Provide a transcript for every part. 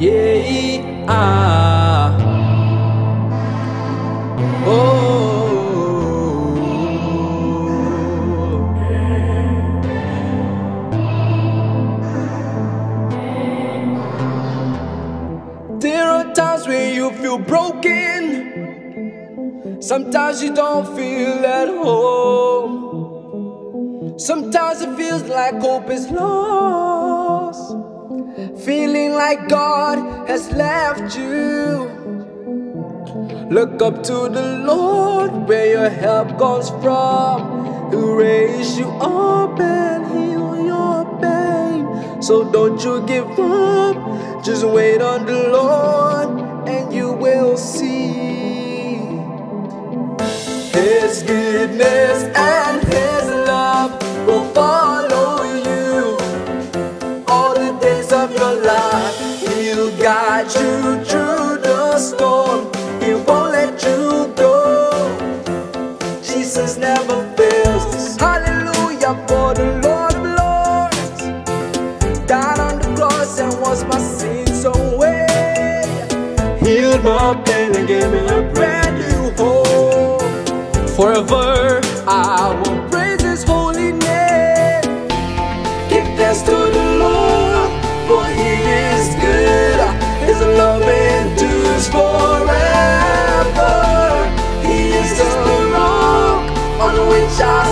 Yeah, ah. Oh. There are times when you feel broken. Sometimes you don't feel at home. Sometimes it feels like hope is lost. Feeling like God has left you. Look up to the Lord where your help comes from. He'll raise you up and heal your pain. So don't you give up. Just wait on the Lord and you will see His goodness through the storm. He won't let you go. Jesus never fails. Hallelujah for the Lord of Lords. Died on the cross and was my sins away. Healed my pain and gave me a brand new hope. Forever I will praise His holy name. Give thanks to the Lord, for He is good.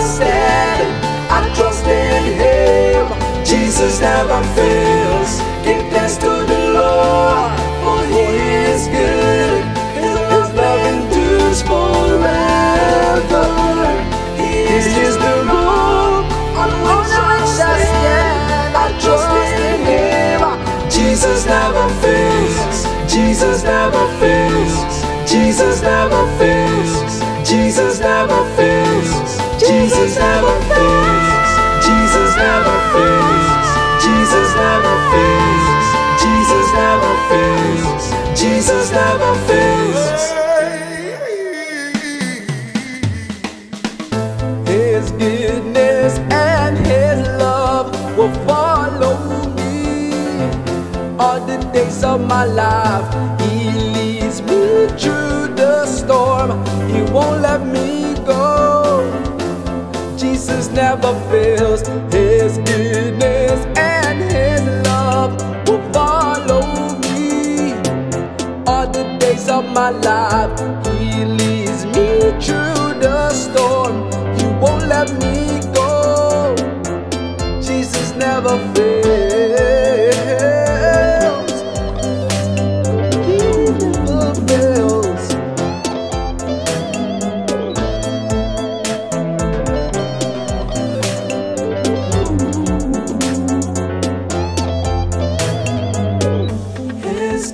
I. I trust in Him. Jesus never fails. Give thanks to the Lord, for He is good. His love endures forever. He is the rock on which I stand. I trust in Him. Jesus never fails. Jesus never fails. Jesus never fails. Jesus never fails. Jesus never fails. Jesus never fails. Jesus never fails. Jesus never fails. Jesus never fails. His goodness and His love will follow me all the days of my life. Jesus never fails. His goodness and His love will follow me all the days of my life. He leads me through the storm. He won't let me go. Jesus never fails.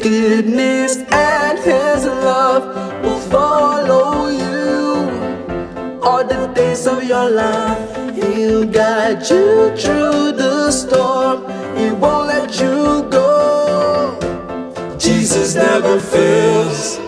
Goodness and His love will follow you all the days of your life. He'll guide you through the storm. He won't let you go. Jesus never fails.